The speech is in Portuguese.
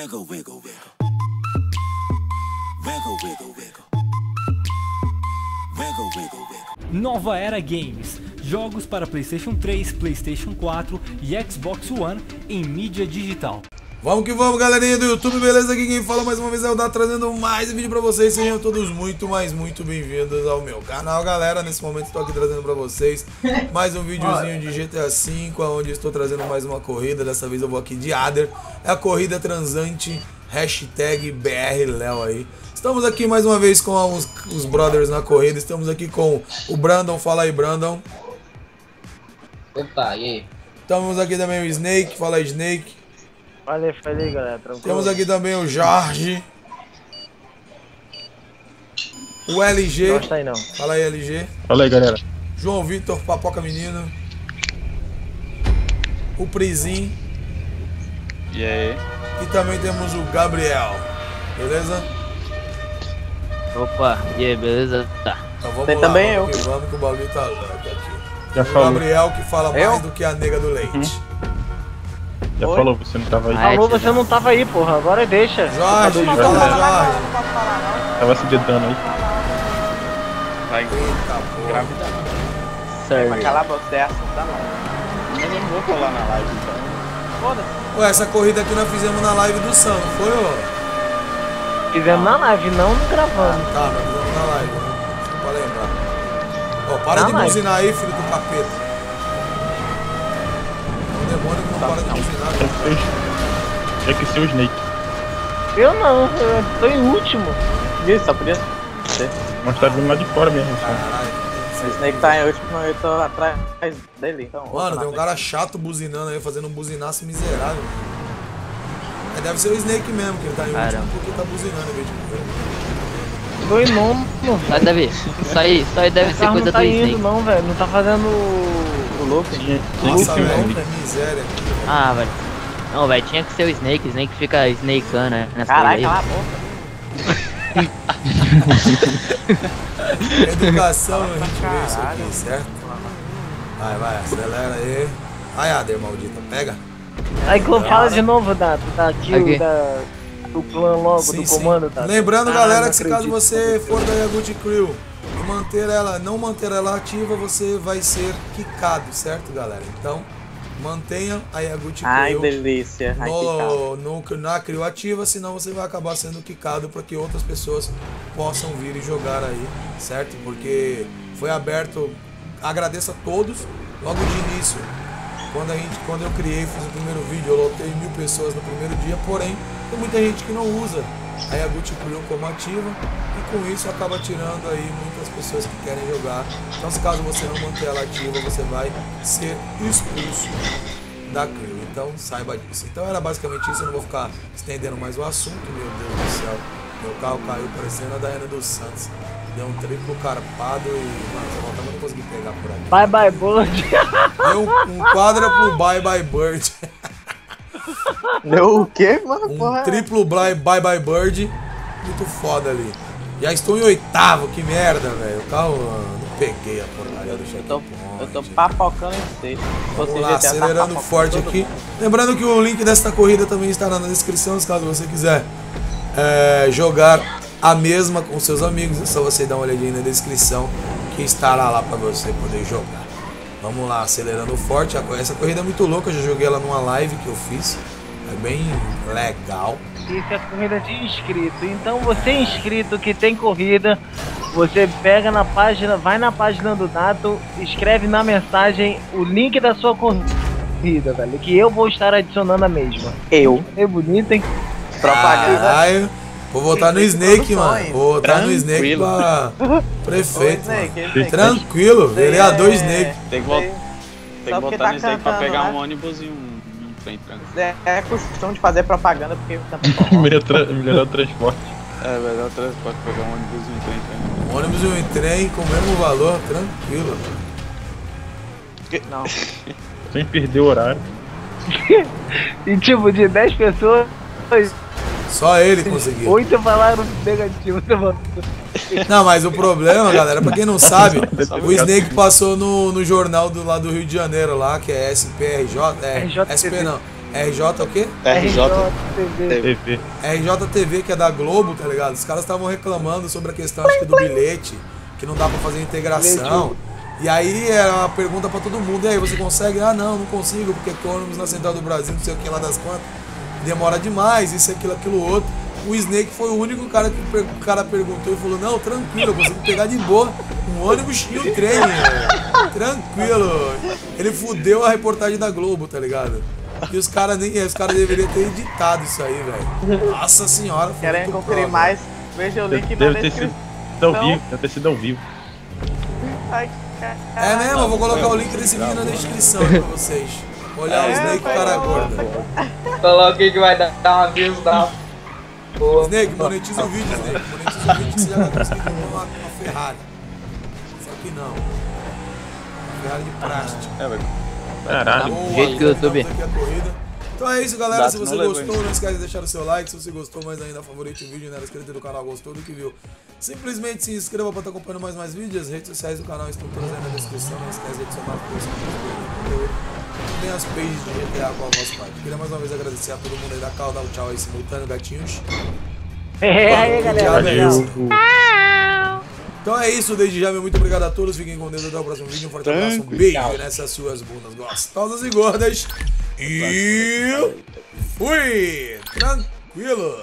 Wiggle, wiggle, wiggle. Wiggle, wiggle, wiggle. Wiggle, wiggle, wiggle. Nova Era Games. Jogos para PlayStation 3, PlayStation 4 e Xbox One em mídia digital. Vamos que vamos, galerinha do YouTube, beleza? Aqui quem fala mais uma vez é o Dá trazendo mais um vídeo pra vocês. Sejam todos muito, mas muito bem-vindos ao meu canal, galera. Nesse momento estou aqui trazendo pra vocês mais um videozinho de GTA V, onde estou trazendo mais uma corrida. Dessa vez eu vou aqui de Ader. É a corrida transante, hashtag BRLEO aí. Estamos aqui mais uma vez com os, os brothers na corrida. Estamos aqui com o Brandon. Fala aí, Brandon. Opa, e aí? Estamos aqui também o Snake. Fala aí, Snake. Falei, falei, galera, tranquilo. Temos aqui também o Jorge. O LG. Gosta aí não. Fala aí, LG. Fala aí, galera. João Vitor, Papoca Menino. O Prizim. E aí? E também temos o Gabriel. Beleza? Opa, e aí, beleza? Tá. Então vamos Tem lá. também vamos eu. que vamos que o bagulho tá louco aqui. Já O falou, Gabriel que fala Eu? mais do que a nega do leite. Já Oi? falou, você não tava aí. Ah, é, Falou, você não tava aí, porra. Agora deixa. Jorge, não, Jorge. Tava se dedando aí. Vai Eita porra. gravidade. Serve. Vai calar você é assunto da live. Mas eu não vou colar na live então. Foda-se. Ué, essa corrida aqui nós fizemos na live do Sam, não foi, ô? Fizemos na live, não gravando. Tá, nós fizemos na live, né? Só pra lembrar. Ó, para Na de live. buzinar aí, filho do capeta. Demônio que não para de buzinar. Tinha que ser, o Snake. Eu não, eu tô em último. Isso, só podia ser. Mas tá vindo lá de fora mesmo. Caralho. O Snake tá em último, eu tô atrás dele. Então, Mano, tem um cara chato buzinando aí, fazendo um buzinaço miserável. É, deve ser o Snake mesmo, que ele tá em último Caramba. porque tá buzinando em vez de correr. Tô em nono. Mas deve, isso aí, isso aí deve O ser coisa não tá do indo Snake. não, velho. Não tá fazendo o Luke. Tinha, tinha que Nossa, ser o velho, que miséria. Ah, velho. Não, velho, tinha que ser o Snake, o Snake fica snakeando né, nessa Caralho, cala a boca. Educação, a gente vê isso aqui, certo? Vai, vai, acelera aí. Vai, Ader, maldita, pega. Aí que fala de novo da, da kill, Aqui. da, do clã logo, Sim, do sim. comando, tá? Lembrando, Ah, galera, que se caso você for da Yagut Crew manter ela, não manter ela ativa, você vai ser quicado, certo, galera? Então, mantenha a Yagut Ai, Crew delícia. Ai, que calma. no, no, na Crew ativa, senão você vai acabar sendo quicado para que outras pessoas possam vir e jogar aí, certo? Porque foi aberto, agradeço a todos, logo de início. Quando, a gente, quando eu criei, fiz o primeiro vídeo, eu lotei mil pessoas no primeiro dia, porém, tem muita gente que não usa a Yagut Crew como ativa e com isso acaba tirando aí muitas pessoas que querem jogar. Então, se caso você não manter ela ativa, você vai ser expulso da Crew. Então, saiba disso. Então, era basicamente isso. Eu não vou ficar estendendo mais o assunto. Meu Deus do céu, meu carro caiu parecendo a Daiana dos Santos. Deu um triplo carpado e, mano, essa volta eu não consegui pegar por aqui. Bye bye bird. Deu um, um quádruplo Bye Bye Bird. Deu o quê, mano? Um Porra. triplo bye bye bye bird. Muito foda ali. Já estou em oitavo, que merda, velho. O carro não peguei a porcaria do checkpoint. eu tô papocando em sexto. Vamos lá, tá acelerando papocando forte aqui. mundo. Lembrando que o link desta corrida também estará na descrição, caso você quiser é, jogar a mesma com seus amigos. É só você dar uma olhadinha na descrição que estará lá para você poder jogar. Vamos lá, acelerando forte. Essa corrida é muito louca, eu já joguei ela numa live que eu fiz. É bem legal. Isso é corrida de inscrito. Então você inscrito que tem corrida, você pega na página, vai na página do Nato, escreve na mensagem o link da sua corrida, velho. Que eu vou estar adicionando a mesma. Eu. É bonito, hein? Propaganda. Caralho. Vou votar no Snake, mano. Vou votar no Snake pra prefeito. Snake, mano. Snake. Tranquilo, vereador É, Snake. Tem que, tem que porque botar tá aí pra pegar né? um ônibus tranquilo. É, é costume de fazer propaganda porque forró. Melhor, tra melhorar o transporte. É, melhor o transporte pegar um ônibus e um trem tranquilo. Um ônibus e um trem com o mesmo valor, tranquilo. Não. Sem perder o horário. E tipo, de 10 pessoas, Só ele conseguiu. 8 falaram negativo. tá. Não, mas o problema, galera, pra quem não sabe, o Snake passou no, no jornal do lá do Rio de Janeiro lá, que é SPRJ, é, RJTV. SP não, RJ o quê? RJ. TV. TV. RJTV, que é da Globo, tá ligado? Os caras estavam reclamando sobre a questão acho que, do bilhete, que não dá pra fazer integração. E aí era uma pergunta pra todo mundo, e aí, você consegue? Ah, não, não consigo, porque é ônibus na Central do Brasil, não sei o que lá das quantas, demora demais, isso, aquilo, aquilo outro. O Snake foi o único cara que o cara perguntou e falou, não, tranquilo, eu consigo pegar de boa um ônibus e um trem, tranquilo. Ele fudeu a reportagem da Globo, tá ligado? E os caras nem. Os caras deveriam ter editado isso aí, velho. Nossa senhora. foi Querem conferir mais? Veja o link na Deve ter descrição. sido ao vivo. Deve ter sido ao vivo. Ai. É mesmo, eu vou colocar o link desse vídeo na descrição aí pra vocês. Olhar o É, Snake e o cara foi gorda. Coloquei que vai dar, dar uma views da porra. Snake, monetiza o vídeo, Snake. Monetiza o vídeo que você já vai conseguir uma, uma Ferrari. Só que não. Uma Ferrari de plástico. É, velho. Caralho. Boa, jeito que o YouTube- a corrida. Então é isso, galera. Se você gostou, não esquece de deixar o seu like. Se você gostou, mais ainda, favorite o vídeo, né? Inscrito do canal, gostou do que viu. Simplesmente se inscreva para estar acompanhando mais mais vídeos. As redes sociais do canal estão todas aí na descrição. Não esquece de adicionar o curso Tem as pages do GTA com a voz parte. Queria mais uma vez agradecer a todo mundo aí da Cal, dar um tchau aí simultâneo, gatinhos. É, aí, galera. Então é isso, desde já, meu muito obrigado a todos. Fiquem com Deus até o próximo vídeo. Um forte abraço, um beijo nessas suas bundas gostosas e gordas. E fui! Tranquilo!